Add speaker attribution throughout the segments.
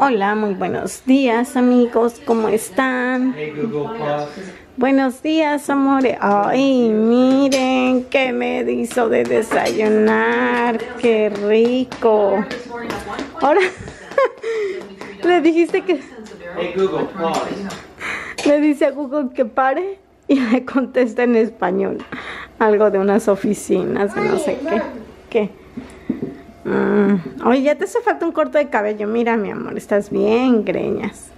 Speaker 1: Hola, muy buenos días amigos, ¿cómo están? Buenos días, amores. Ay, miren qué me hizo de desayunar. Qué rico. Ahora le dijiste que le dice a Google que pare y le contesta en español algo de unas oficinas, no sé qué. ¿Qué? Mm. Oye, ya te hace falta un corte de cabello. Mira, mi amor, estás bien greñas.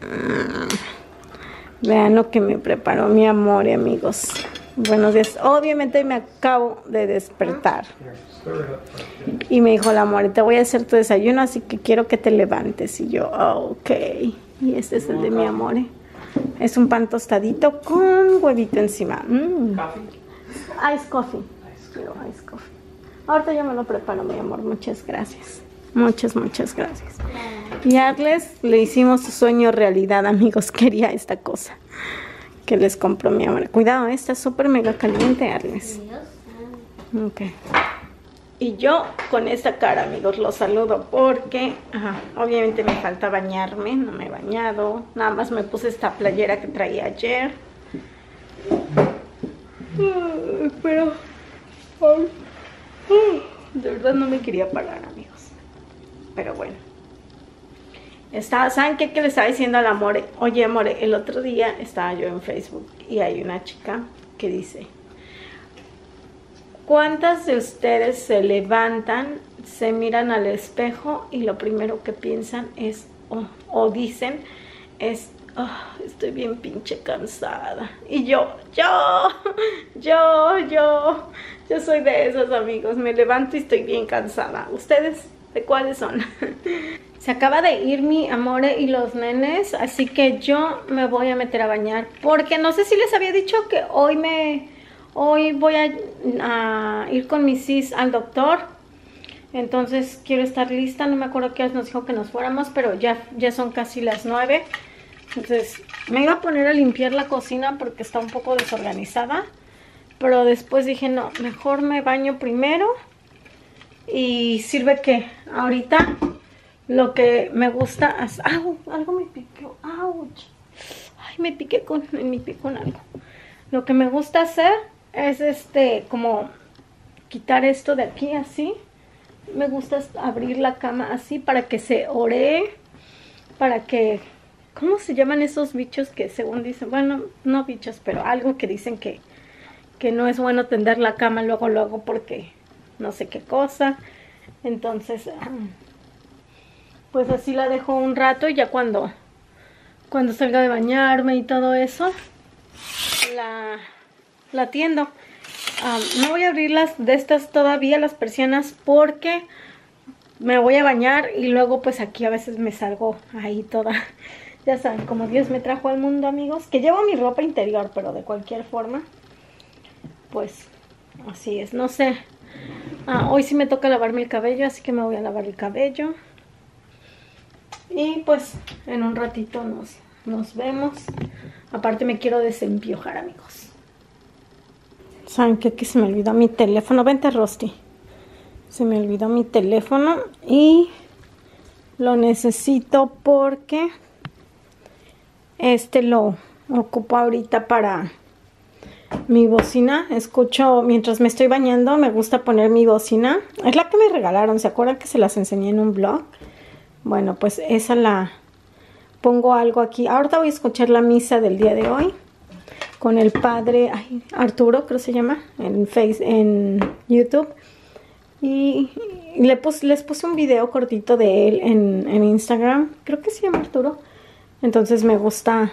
Speaker 1: Mm. Vean lo que me preparó mi amor y amigos. Buenos días. Obviamente me acabo de despertar. Y me dijo la amor, te voy a hacer tu desayuno, así que quiero que te levantes. Y yo, ok. Y este es el de mi amor. Es un pan tostadito con huevito encima. Mm. Ice coffee. Quiero ice coffee. Ahorita yo me lo preparo, mi amor. Muchas gracias. Muchas, muchas gracias. Y Arles le hicimos su sueño realidad, amigos. Quería esta cosa que les compró mi amor. Cuidado, ¿eh? está súper mega caliente, Arles. Ok. Y yo con esta cara, amigos, los saludo porque obviamente me falta bañarme, no me he bañado. Nada más me puse esta playera que traía ayer. pero... de verdad no me quería parar, amigos. Pero bueno. Estaba, ¿Saben qué, qué le estaba diciendo al amor? Oye, amore, el otro día estaba yo en Facebook y hay una chica que dice ¿Cuántas de ustedes se levantan, se miran al espejo y lo primero que piensan es, o dicen, es, oh, estoy bien pinche cansada? Y yo, yo, yo, yo, yo soy de esos amigos, me levanto y estoy bien cansada. ¿Ustedes de cuáles son? Se acaba de ir mi amore y los nenes, así que yo me voy a meter a bañar. Porque no sé si les había dicho que hoy me Hoy voy a, ir con mi sis al doctor. Entonces quiero estar lista. No me acuerdo qué nos dijo que nos fuéramos, pero ya, ya son casi las nueve. Entonces me iba a poner a limpiar la cocina porque está un poco desorganizada. Pero después dije, no, mejor me baño primero. Y sirve que ahorita lo que me gusta... Es, Algo me picó. ¡Auch! Ay, me piqué con, mi pie con algo. Lo que me gusta hacer es este como quitar esto de aquí así. Me gusta abrir la cama así para que se oree, para que... ¿Cómo se llaman esos bichos que según dicen? Bueno, no bichos, pero algo que dicen que, que no es bueno tender la cama luego, luego porque no sé qué cosa. Entonces, pues así la dejo un rato y ya cuando, cuando salga de bañarme y todo eso, la la tiendo. no voy a abrir las de estas todavía, las persianas, porque me voy a bañar y luego pues aquí a veces me salgo ahí toda. Ya saben, como Dios me trajo al mundo, amigos. Que llevo mi ropa interior, pero de cualquier forma, pues así es. No sé, ah, hoy sí me toca lavarme el cabello, así que me voy a lavar el cabello. Y pues en un ratito nos, nos vemos. Aparte me quiero desempiojar, amigos. ¿Saben qué? Que se me olvidó mi teléfono. Vente, Rosti. Se me olvidó mi teléfono y lo necesito porque este lo ocupo ahorita para mi bocina. Escucho mientras me estoy bañando, me gusta poner mi bocina. Es la que me regalaron, ¿se acuerdan que se las enseñé en un blog? Bueno, pues esa la pongo algo aquí. Ahorita voy a escuchar la misa del día de hoy con el padre Arturo, creo se llama, en, face, en YouTube. Y le les puse un video cortito de él en, en Instagram. Creo que se llama Arturo. Entonces me gusta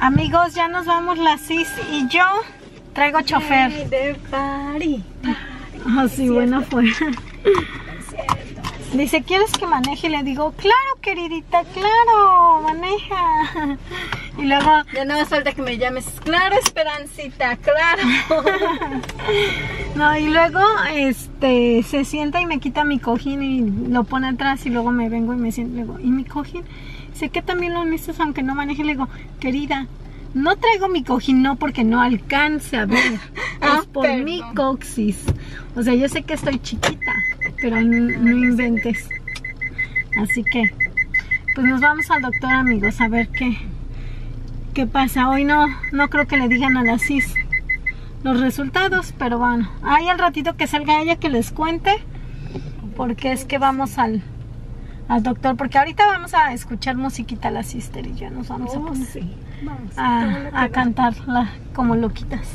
Speaker 1: Amigos, ya nos vamos la CIS y yo traigo chofer.
Speaker 2: De party.
Speaker 1: Ah, sí, bueno. Dice, ¿quieres que maneje? Y le digo, claro, queridita, claro, maneja. Y luego...
Speaker 2: Ya no más falta que me llames, claro, Esperancita, claro.
Speaker 1: no, y luego este se sienta y me quita mi cojín y lo pone atrás y luego me vengo y me siento, luego, ¿y mi cojín? Sé que también lo necesitas aunque no maneje. Le digo, querida, no traigo mi cojín, no porque no alcance a ver. Ah, es por mi coxis. O sea, yo sé que estoy chiquita, pero no, inventes. Así que, pues nos vamos al doctor, amigos, a ver qué, qué pasa. Hoy no, no creo que le digan a la CIS los resultados, pero bueno, ahí al ratito que salga ella que les cuente, porque es que vamos al, al doctor, porque ahorita vamos a escuchar musiquita la sister y ya nos vamos a oh, poner a, a cantarla como loquitas.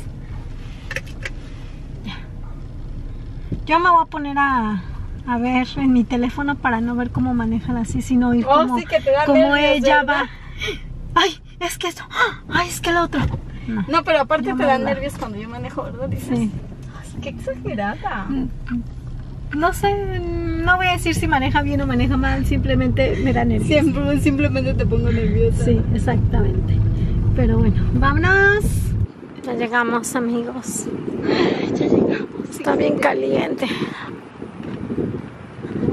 Speaker 1: Ya. Yo me voy a poner a, a ver en mi teléfono para no ver cómo manejan así, sino oír oh, como, como ella va. Ay, es que esto, ay, es que el otro.
Speaker 2: No, pero aparte te dan nervios cuando yo manejo, ¿verdad? Sí. Qué exagerada. Mm,
Speaker 1: no sé, no voy a decir si maneja bien o maneja mal, simplemente me da nervios.
Speaker 2: Siempre, simplemente te pongo nerviosa.
Speaker 1: Sí, exactamente. Pero bueno, vámonos. Ya llegamos, amigos. Ya llegamos. Está bien caliente.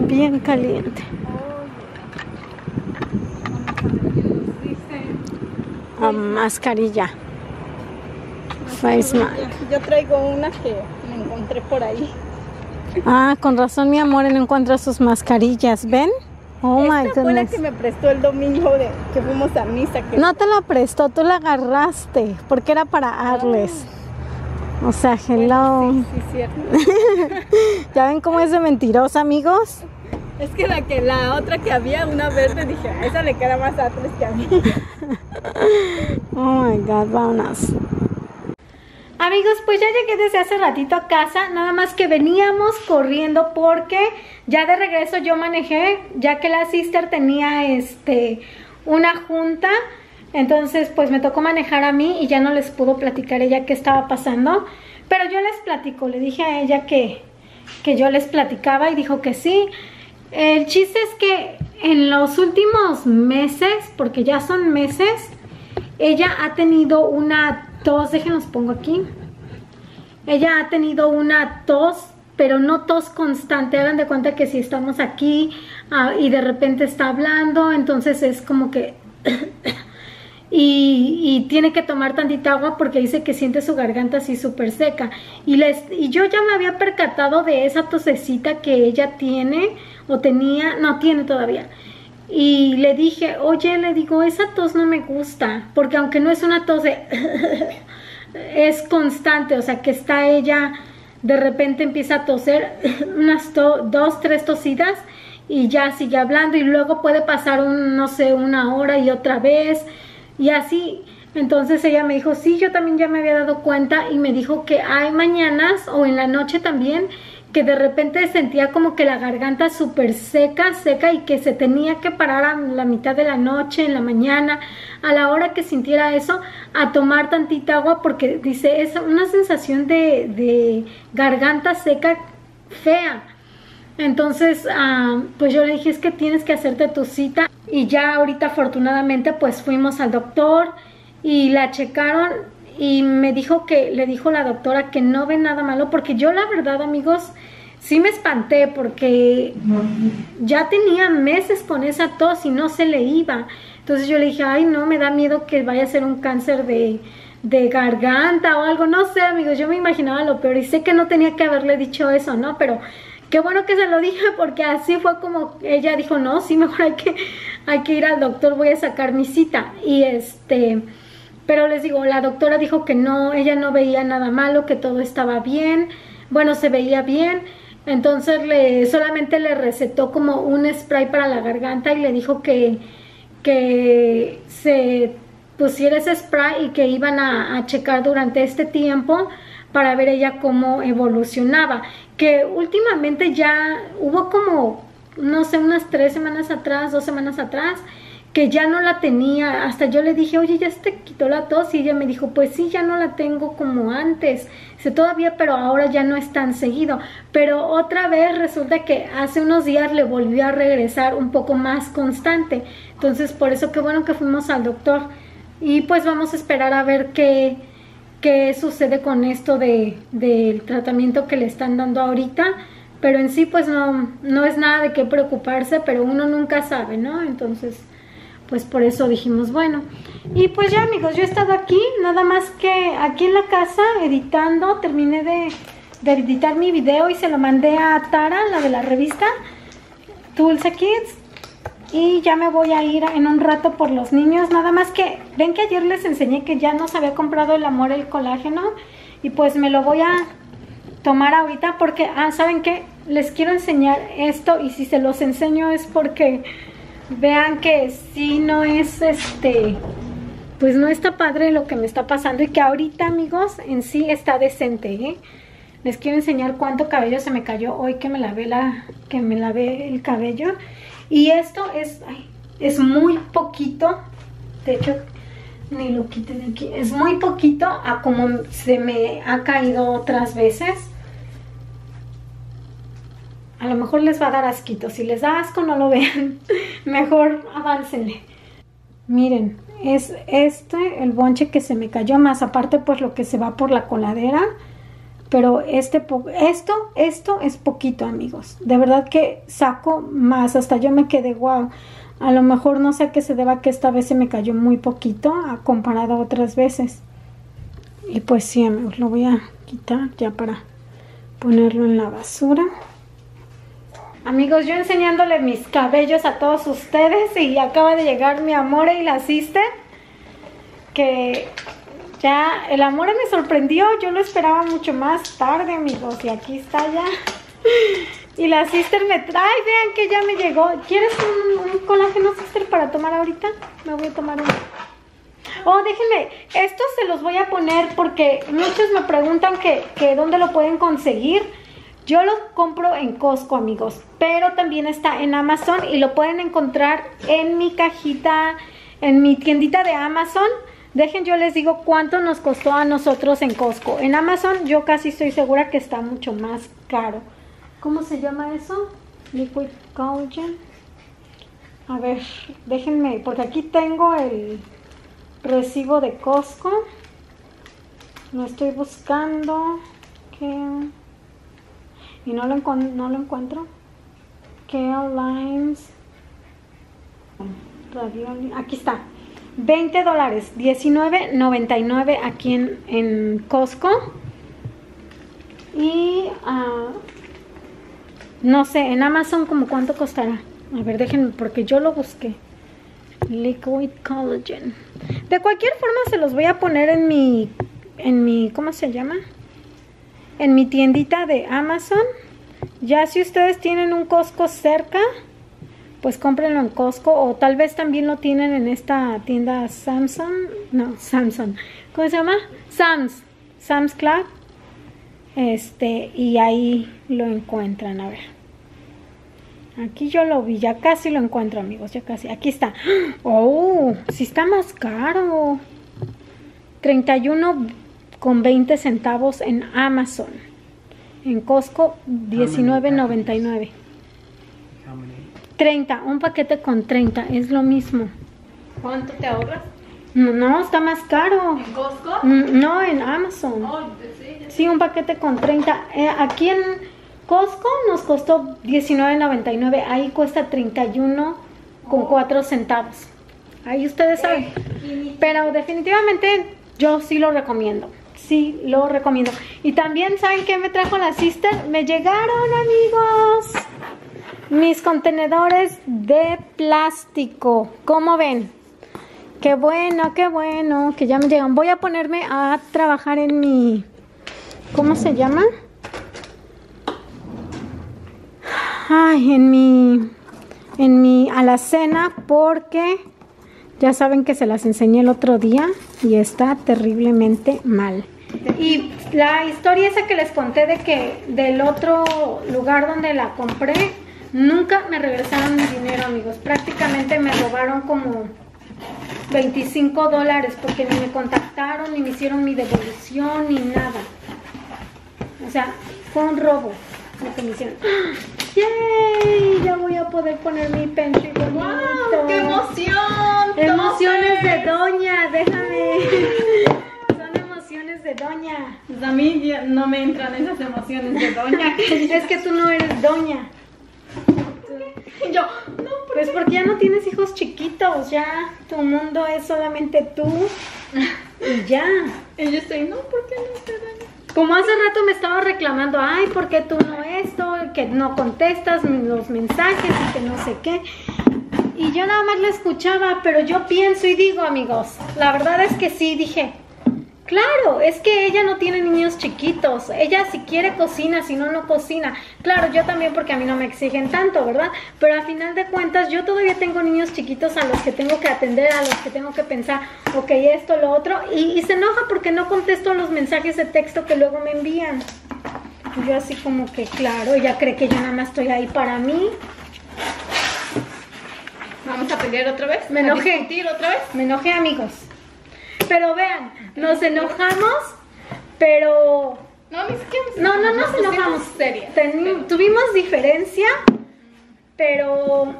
Speaker 1: Bien caliente. Oh, mascarilla. Face.
Speaker 2: Yo traigo una que me encontré por ahí.
Speaker 1: Ah, con razón mi amor no encuentra sus mascarillas, ¿ven?
Speaker 2: Oh Esta my fue la que me prestó el domingo de que fuimos a misa.
Speaker 1: no te la prestó, tú la agarraste, porque era para Arles. O sea, hello. sí, sí, cierto. ¿Ya ven cómo es de mentirosa, amigos?
Speaker 2: Es que la que la otra que había, una verde, dije, a esa le queda más a que a mí.
Speaker 1: oh my god, vámonos. Amigos, pues ya llegué desde hace ratito a casa, nada más que veníamos corriendo porque ya de regreso yo manejé, ya que la sister tenía este una junta, entonces pues me tocó manejar a mí y ya no les pudo platicar ella qué estaba pasando, pero yo les platico, le dije a ella que, que yo les platicaba y dijo que sí. El chiste es que en los últimos meses, porque ya son meses, ella ha tenido una tos, déjenos pongo aquí. Ella ha tenido una tos, pero no tos constante. Hagan de cuenta que si estamos aquí ah, y de repente está hablando, entonces es como que... y, tiene que tomar tantita agua porque dice que siente su garganta así súper seca. Y, les, y yo ya me había percatado de esa tosecita que ella tiene o tenía, no tiene todavía. Y le dije, oye, le digo, esa tos no me gusta, porque aunque no es una tos de... es constante, o sea, que está ella, de repente empieza a toser unas dos, tres tosidas y ya sigue hablando y luego puede pasar un, no sé, una hora y otra vez y así. Entonces ella me dijo, sí, yo también ya me había dado cuenta y me dijo que hay mañanas o en la noche también que de repente sentía como que la garganta súper seca, seca y que se tenía que parar a la mitad de la noche, en la mañana, a la hora que sintiera eso, a tomar tantita agua porque dice, es una sensación de, de garganta seca fea. Entonces, ah, pues yo le dije, es que tienes que hacerte tu cita y ya ahorita afortunadamente pues fuimos al doctor y la checaron y me dijo que, le dijo la doctora que no ve nada malo, porque yo la verdad amigos, sí me espanté porque ya tenía meses con esa tos y no se le iba. Entonces yo le dije, ay no, me da miedo que vaya a ser un cáncer de, de garganta o algo, no sé amigos, yo me imaginaba lo peor y sé que no tenía que haberle dicho eso, ¿no? Pero qué bueno que se lo dije porque así fue como ella dijo, no, sí, mejor hay que, hay que ir al doctor, voy a sacar mi cita. Y este, pero les digo, la doctora dijo que no, ella no veía nada malo, que todo estaba bien, bueno, se veía bien. Entonces le, solamente le recetó como un spray para la garganta y le dijo que, que se pusiera ese spray y que iban a, a checar durante este tiempo para ver ella cómo evolucionaba. Que últimamente ya hubo como, no sé, unas tres semanas atrás, dos semanas atrás, que ya no la tenía. Hasta yo le dije, oye, ya se te quitó la tos. Y ella me dijo, pues sí, ya no la tengo como antes. Dice, todavía, pero ahora ya no es tan seguido. Pero otra vez resulta que hace unos días le volvió a regresar un poco más constante. Entonces, por eso qué bueno que fuimos al doctor. Y pues vamos a esperar a ver qué, qué sucede con esto de, del tratamiento que le están dando ahorita. Pero en sí, pues no, no es nada de qué preocuparse, pero uno nunca sabe, ¿no? Entonces pues por eso dijimos, bueno. Y pues ya amigos, yo he estado aquí, nada más que aquí en la casa editando, terminé de, editar mi video y se lo mandé a Tara, la de la revista Dulce Kids. Y ya me voy a ir en un rato por los niños, nada más que, ven que ayer les enseñé que ya nos había comprado el amor el colágeno y pues me lo voy a tomar ahorita porque, ah, ¿saben qué? Les quiero enseñar esto y si se los enseño es porque vean que sí no es este pues no está padre lo que me está pasando y que ahorita amigos en sí está decente ¿eh? les quiero enseñar cuánto cabello se me cayó hoy que me lavé la que me lavé el cabello. Y esto es es muy poquito. De hecho ni lo quiten aquí. Es muy poquito a como se me ha caído otras veces a lo mejor les va a dar asquito. Si les da asco, no lo vean. Mejor aváncenle. Miren, es este el bonche que se me cayó más. Aparte, pues lo que se va por la coladera. Pero este, esto, esto es poquito, amigos. De verdad que saco más. Hasta yo me quedé, wow. A lo mejor no sé a qué se deba que esta vez se me cayó muy poquito a comparado a otras veces. Y pues sí, amigos, lo voy a quitar ya para ponerlo en la basura. Amigos, yo enseñándole mis cabellos a todos ustedes y acaba de llegar mi amore y la sister. Que ya el amore me sorprendió, yo lo esperaba mucho más tarde, amigos. Y aquí está ya. Y la sister me trae, vean que ya me llegó. ¿Quieres un, colágeno, sister, para tomar ahorita? Me voy a tomar uno. Oh, déjenme, estos se los voy a poner porque muchos me preguntan que, que dónde lo pueden conseguir. Yo lo compro en Costco, amigos, pero también está en Amazon y lo pueden encontrar en mi cajita, en mi tiendita de Amazon. Dejen, yo les digo cuánto nos costó a nosotros en Costco. En Amazon yo casi estoy segura que está mucho más caro. ¿Cómo se llama eso? Liquid Collagen. A ver, déjenme, porque aquí tengo el recibo de Costco. Lo estoy buscando. ¿Qué? Y no lo, no lo encuentro. Kale Lines. Aquí está. 20 dólares. 19.99 aquí en, en Costco. Y uh, no sé, en Amazon como cuánto costará. A ver, déjenme, porque yo lo busqué. Liquid Collagen. De cualquier forma se los voy a poner en mi, en mi, ¿cómo se llama? En mi tiendita de Amazon. Ya si ustedes tienen un Costco cerca, pues cómprenlo en Costco o tal vez también lo tienen en esta tienda Samsung, no, Samsung, ¿cómo se llama? Sam's, Sam's Club. Este, y ahí lo encuentran, a ver. Aquí yo lo vi, ya casi lo encuentro, amigos, ya casi. Aquí está. Oh, sí está más caro. 31 con 20 centavos en Amazon. En Costco 19.99. 30, un paquete con 30, es lo mismo.
Speaker 2: ¿Cuánto te ahorras?
Speaker 1: No, está más caro.
Speaker 2: ¿En Costco?
Speaker 1: Mm, no, en Amazon. Oh, sí, un paquete con 30. Eh, aquí en Costco nos costó 19.99. Ahí cuesta 31 con 4 centavos. Ahí ustedes saben. Pero definitivamente yo sí lo recomiendo sí lo recomiendo. Y también, ¿saben qué me trajo la sister? Me llegaron, amigos, mis contenedores de plástico. ¿Cómo ven? Qué bueno, qué bueno, que ya me llegan. Voy a ponerme a trabajar en mi... ¿Cómo se llama? Ay, en mi... En mi alacena porque ya saben que se las enseñé el otro día y está terriblemente mal. Y la historia esa que les conté de que del otro lugar donde la compré, Nunca me regresaron mi dinero, amigos. Prácticamente me robaron como 25 dólares porque ni me contactaron, ni me hicieron mi devolución, ni nada. O sea, fue un robo me hicieron. ¡Yay! Ya voy a poder poner mi bonito.
Speaker 2: ¡Wow! ¡Qué emoción!
Speaker 1: Emociones de doña, déjame. Son emociones de doña.
Speaker 2: Pues a mí ya no me entran esas emociones de doña.
Speaker 1: Es que tú no eres doña.
Speaker 2: Y yo, no,
Speaker 1: Pues porque ya no tienes hijos chiquitos, ya tu mundo es solamente tú y ya.
Speaker 2: Y yo estoy, no, ¿por qué no te?
Speaker 1: Como hace rato me estaba reclamando, ay, ¿por qué tú no esto? Que no contestas los mensajes y que no sé qué. Y yo nada más la escuchaba, pero yo pienso y digo, amigos, la verdad es que sí, dije, claro, es que ella no tiene niños chiquitos. Ella si quiere cocina, si no, no cocina. Claro, yo también porque a mí no me exigen tanto, ¿verdad? Pero al final de cuentas yo todavía tengo niños chiquitos a los que tengo que atender, a los que tengo que pensar, ok, esto, lo otro. Y, y se enoja porque no contesto los mensajes de texto que luego me envían. Y yo así como que, claro, ella cree que yo nada más estoy ahí para mí.
Speaker 2: Vamos a pelear otra vez.
Speaker 1: Me
Speaker 2: ¿A
Speaker 1: enojé.
Speaker 2: discutir otra vez.
Speaker 1: Me enojé, amigos. Pero vean, nos enojamos, pero
Speaker 2: No, ni siquiera.
Speaker 1: No, no, no
Speaker 2: nos
Speaker 1: nos enojamos.
Speaker 2: serias.
Speaker 1: Tuvimos diferencia, pero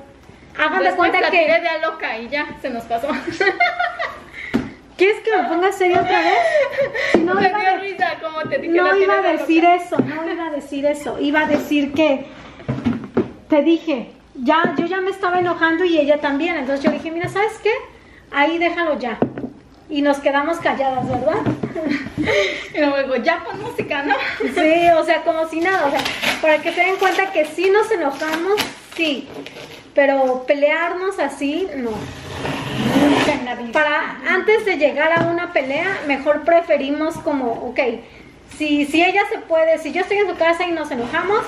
Speaker 1: hagan de cuenta
Speaker 2: la tiré
Speaker 1: que.
Speaker 2: de a loca y ya se nos pasó.
Speaker 1: ¿Quieres que me ponga serio otra vez? No
Speaker 2: me
Speaker 1: iba
Speaker 2: dio
Speaker 1: a-
Speaker 2: risa como te dije.
Speaker 1: No
Speaker 2: tiré
Speaker 1: iba a
Speaker 2: de
Speaker 1: decir
Speaker 2: loca.
Speaker 1: eso, no iba a decir eso. Iba a decir que te dije, ya, yo ya me estaba enojando y ella también. Entonces yo dije, mira, ¿sabes qué? Ahí déjalo ya. Y nos quedamos calladas, ¿verdad?
Speaker 2: Y luego, ya pon música, ¿no?
Speaker 1: Sí, o sea, como si nada, o sea, para que se den cuenta que sí nos enojamos, sí, pero pelearnos así, no.
Speaker 2: Nunca en la vida.
Speaker 1: Para antes de llegar a una pelea, mejor preferimos como, ok, si, si ella se puede, si yo estoy en su casa y nos enojamos,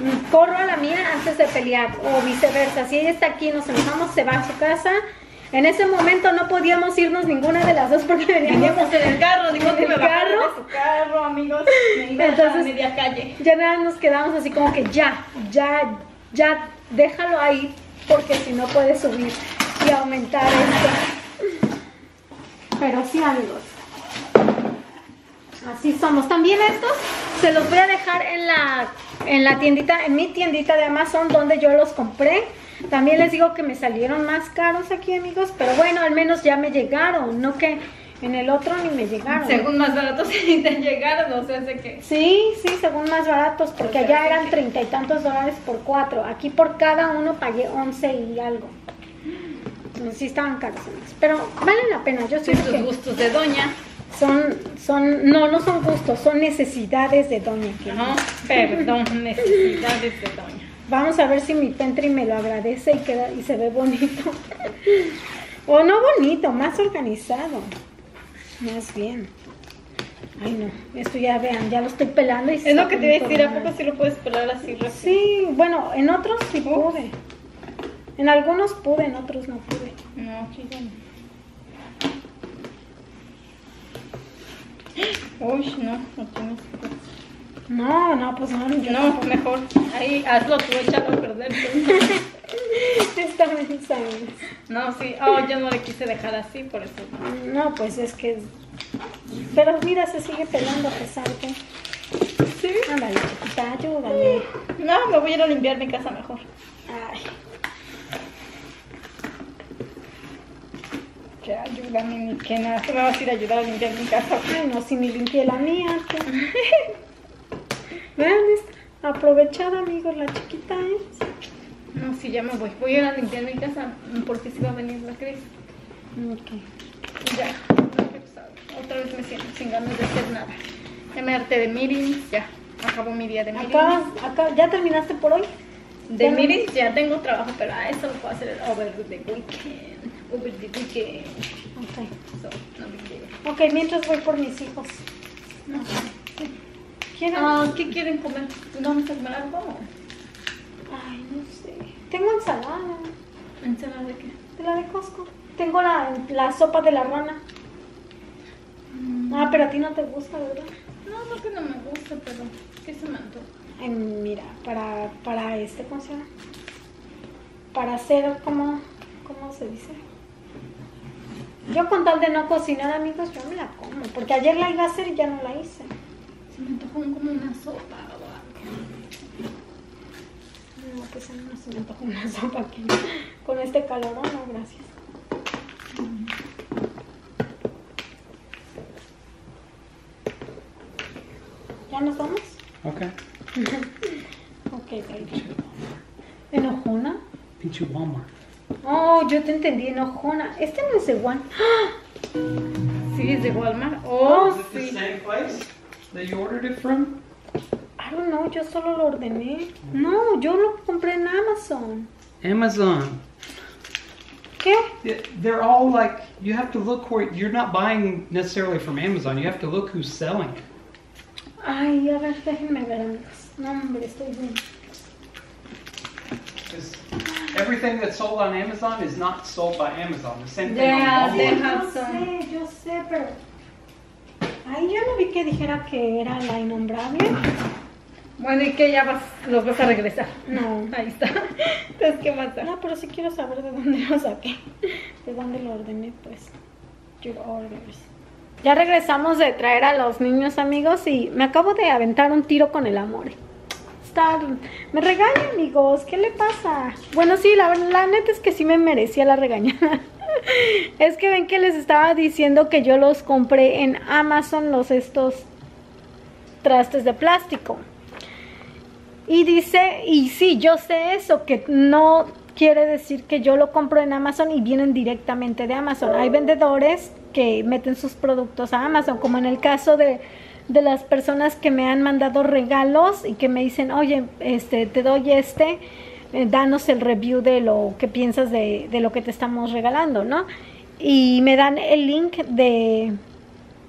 Speaker 1: mm, corro a la mía antes de pelear, o viceversa, si ella está aquí y nos enojamos, se va a su casa. En ese momento no podíamos irnos ninguna de las dos porque veníamos
Speaker 2: en el carro, digo que
Speaker 1: ¿En
Speaker 2: me
Speaker 1: carro?
Speaker 2: de su carro, amigos. Me iba a
Speaker 1: Entonces-
Speaker 2: media calle.
Speaker 1: ya nada nos quedamos así como que ya, ya, ya, déjalo ahí, porque si no puede subir y aumentar esto. Pero sí, amigos. Así somos. También estos se los voy a dejar en la, en la tiendita, en mi tiendita de Amazon donde yo los compré. También les digo que me salieron más caros aquí, amigos, pero bueno, al menos ya me llegaron, no que en el otro ni me llegaron.
Speaker 2: Según más baratos te llegaron, o sea, sé que.
Speaker 1: Sí, sí, según más baratos, porque allá eran treinta y tantos dólares por cuatro. Aquí por cada uno pagué once y algo. Sí estaban caros, pero valen la pena. Yo
Speaker 2: Sus
Speaker 1: que
Speaker 2: gustos de doña.
Speaker 1: son, son, no, no son gustos, son necesidades de doña.
Speaker 2: No, perdón, necesidades de doña.
Speaker 1: Vamos a ver si mi Pentry me lo agradece y queda y se ve bonito. o no bonito, más organizado. Más bien. Ay no, esto ya vean, ya lo estoy pelando y se
Speaker 2: Es lo que te iba a decir, ¿a poco sí lo puedes pelar así rápido?
Speaker 1: Sí, bueno, en otros sí pude. En algunos pude, en otros no pude.
Speaker 2: No, aquí ya no. Uy, no, no puede.
Speaker 1: No, no, pues no, yo
Speaker 2: No,
Speaker 1: tampoco.
Speaker 2: mejor. Ahí, hazlo tú, échalo a perder.
Speaker 1: Está mensa.
Speaker 2: No, sí. Oh, yo no le quise dejar así, por eso.
Speaker 1: No, pues es que... Pero mira, se sigue pelando a pesar que...
Speaker 2: Sí.
Speaker 1: Ándale, chiquita, ayúdame.
Speaker 2: No, me voy a ir a limpiar mi casa mejor.
Speaker 1: Ay,
Speaker 2: Que ayúdame, ni que nada. Tú me vas a ir a ayudar a limpiar mi casa.
Speaker 1: ay, no, si ni limpié la mía. Vean, esta, aprovechada, amigos, la chiquita es.
Speaker 2: No, sí, ya me voy. Voy a ir a limpiar mi casa porque si va a venir la crisis.
Speaker 1: Ok.
Speaker 2: Ya, otra vez me siento sin ganas de hacer nada. Ya me harté de meetings, ya. Acabó mi día de meetings.
Speaker 1: Acá, acá, ¿ya terminaste por hoy?
Speaker 2: De
Speaker 1: Ya
Speaker 2: meetings ya tengo trabajo, pero a eso lo puedo hacer over the weekend. Over the weekend.
Speaker 1: Ok.
Speaker 2: So, no me.
Speaker 1: Ok, mientras voy por mis hijos.
Speaker 2: No.
Speaker 1: ¿Quieren?
Speaker 2: Ah, ¿Qué quieren comer? ¿Vamos a comer algo?
Speaker 1: Ay, no sé. Tengo ensalada.
Speaker 2: ¿Ensalada de qué?
Speaker 1: De la de Costco. Tengo la, la sopa de la rana. Ah, pero a ti no te gusta, ¿verdad?
Speaker 2: No, no que no me gusta, pero ¿qué se me antoja?
Speaker 1: Ay, mira, para, para este, ¿cómo se llama? para hacer, ¿cómo, cómo se dice? Yo con tal de no cocinar, amigos, yo me la como. Porque ayer la iba a hacer y ya no la hice.
Speaker 2: Antojó como una sopa o algo.
Speaker 1: No, pues a mí no se me antoja una sopa aquí. Con este calor, no, gracias. ¿Ya nos vamos?
Speaker 3: Okay.
Speaker 1: Ok, baby. ¿Enojona?
Speaker 3: Pinche Walmart.
Speaker 1: Oh, yo te entendí, enojona. Este no es de One.
Speaker 2: Sí, es de Walmart. Oh,
Speaker 3: Is it the
Speaker 2: sí.
Speaker 3: Same place that you ordered it from?
Speaker 1: I don't know, yo solo lo ordené. No, yo lo compré en Amazon.
Speaker 3: Amazon.
Speaker 1: ¿Qué?
Speaker 3: They're all like you have to look where you're not buying necessarily from Amazon. You have to look who's selling it.
Speaker 1: Ay, a ver, déjenme ver, amigos. No, hombre, estoy bien.
Speaker 3: 'Cause everything that's sold on Amazon is not sold by Amazon. The same thing
Speaker 2: Yeah,
Speaker 3: on
Speaker 2: they
Speaker 3: Walmart.
Speaker 2: have
Speaker 1: Yo
Speaker 2: some.
Speaker 1: sé, yo sé, pero... Ay, yo no vi que dijera que era la innombrable.
Speaker 2: Bueno, y que ya vas, los vas a regresar.
Speaker 1: No.
Speaker 2: Ahí está. Entonces, ¿qué pasa?
Speaker 1: No, pero sí quiero saber de dónde lo saqué. De dónde lo ordené, pues. Your orders. Ya regresamos de traer a los niños amigos y me acabo de aventar un tiro con el amor. Está, me regaña amigos, ¿qué le pasa? Bueno, sí, la, la neta es que sí me merecía la regañada. Es que ven que les estaba diciendo que yo los compré en Amazon, los estos trastes de plástico. Y dice, y sí, yo sé eso, que no quiere decir que yo lo compro en Amazon y vienen directamente de Amazon. Hay vendedores que meten sus productos a Amazon, como en el caso de, de las personas que me han mandado regalos y que me dicen, oye, este, te doy este, eh, danos el review de lo que piensas de, de lo que te estamos regalando, ¿no? Y me dan el link de,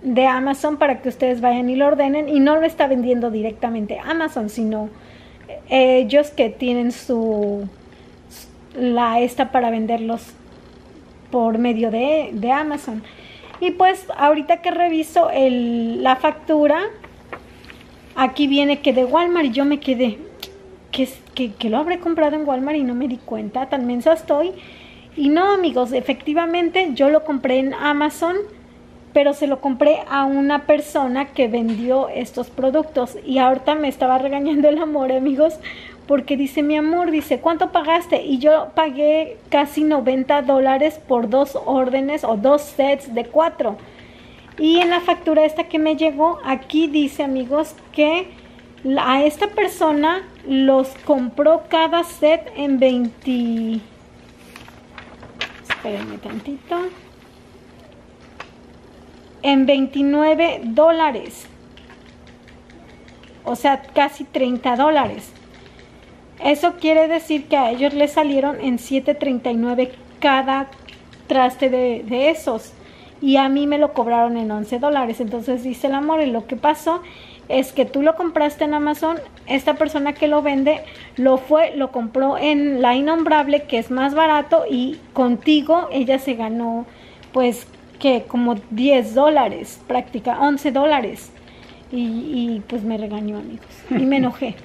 Speaker 1: de Amazon para que ustedes vayan y lo ordenen y no lo está vendiendo directamente Amazon, sino eh, ellos que tienen su la esta para venderlos por medio de, de Amazon. Y pues ahorita que reviso el, la factura, aquí viene que de Walmart y yo me quedé, que, que, lo habré comprado en Walmart y no me di cuenta, tan mensa estoy. Y no amigos, efectivamente yo lo compré en Amazon, pero se lo compré a una persona que vendió estos productos. Y ahorita me estaba regañando el amor amigos, porque dice mi amor, dice, ¿cuánto pagaste? Y yo pagué casi 90 dólares por dos órdenes o dos sets de cuatro. Y en la factura esta que me llegó, aquí dice amigos que a esta persona los compró cada set en 20... Espérenme tantito. En 29 dólares. O sea, casi 30 dólares. Eso quiere decir que a ellos les salieron en 7.39 cada traste de, esos. Y a mí me lo cobraron en 11 dólares. Entonces dice el amor, y lo que pasó es que tú lo compraste en Amazon, esta persona que lo vende lo fue, lo compró en la innombrable que es más barato y contigo ella se ganó pues que como 10 dólares, práctica 11 dólares. Y, y pues me regañó amigos y me enojé.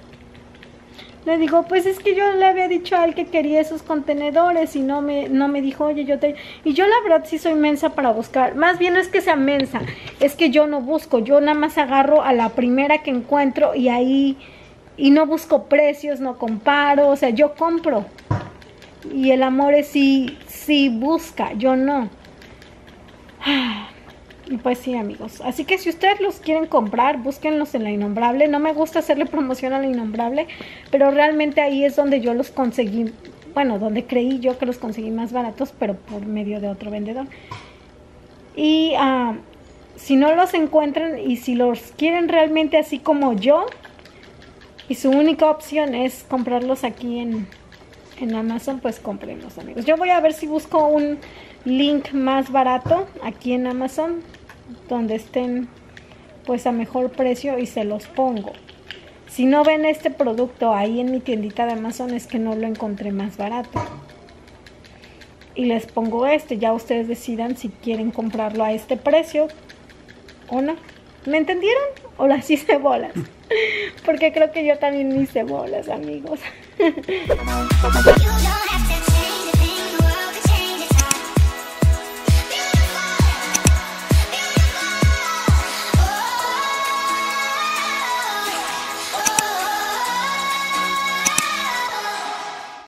Speaker 1: Le digo, pues es que yo le había dicho a él que quería esos contenedores y no me, no me dijo, oye, yo te... Y yo la verdad sí soy mensa para buscar. Más bien no es que sea mensa, es que yo no busco. Yo nada más agarro a la primera que encuentro y ahí... Y no busco precios, no comparo, o sea, yo compro. Y el amor es sí, sí busca, yo no. Y pues sí, amigos. Así que si ustedes los quieren comprar, búsquenlos en la innombrable. No me gusta hacerle promoción a la innombrable, pero realmente ahí es donde yo los conseguí. Bueno, donde creí yo que los conseguí más baratos, pero por medio de otro vendedor. Y ah, si no los encuentran y si los quieren realmente así como yo, y su única opción es comprarlos aquí en, en Amazon, pues cómprenlos, amigos. Yo voy a ver si busco un link más barato aquí en Amazon donde estén pues a mejor precio y se los pongo. Si no ven este producto ahí en mi tiendita de Amazon es que no lo encontré más barato. Y les pongo este, ya ustedes decidan si quieren comprarlo a este precio o no. ¿Me entendieron? O las hice bolas. Porque creo que yo también hice bolas, amigos.